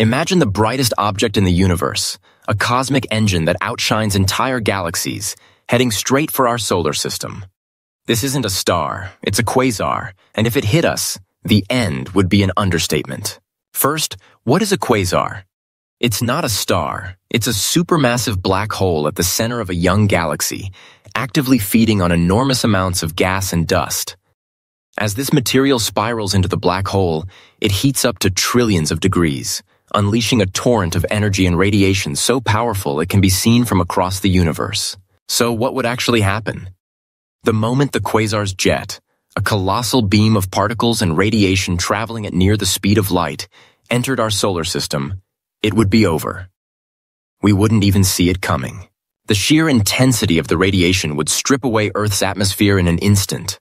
Imagine the brightest object in the universe, a cosmic engine that outshines entire galaxies, heading straight for our solar system. This isn't a star, it's a quasar, and if it hit us, the end would be an understatement. First, what is a quasar? It's not a star. It's a supermassive black hole at the center of a young galaxy, actively feeding on enormous amounts of gas and dust. As this material spirals into the black hole, it heats up to trillions of degrees, unleashing a torrent of energy and radiation so powerful it can be seen from across the universe. So what would actually happen? The moment the quasar's jet, a colossal beam of particles and radiation traveling at near the speed of light, entered our solar system, it would be over. We wouldn't even see it coming. The sheer intensity of the radiation would strip away Earth's atmosphere in an instant.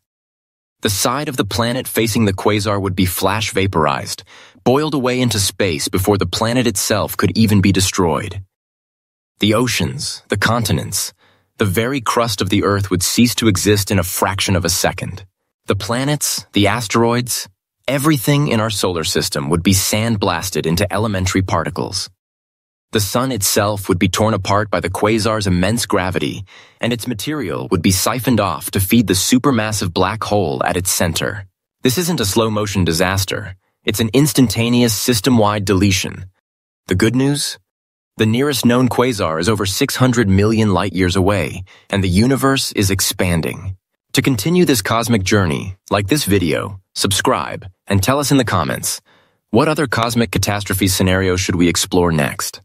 The side of the planet facing the quasar would be flash vaporized, boiled away into space before the planet itself could even be destroyed. The oceans, the continents, the very crust of the Earth would cease to exist in a fraction of a second. The planets, the asteroids, everything in our solar system would be sandblasted into elementary particles. The sun itself would be torn apart by the quasar's immense gravity, and its material would be siphoned off to feed the supermassive black hole at its center. This isn't a slow motion disaster. It's an instantaneous system-wide deletion. The good news? The nearest known quasar is over 600 million light years away, and the universe is expanding. To continue this cosmic journey, like this video, subscribe, and tell us in the comments, what other cosmic catastrophe scenario should we explore next?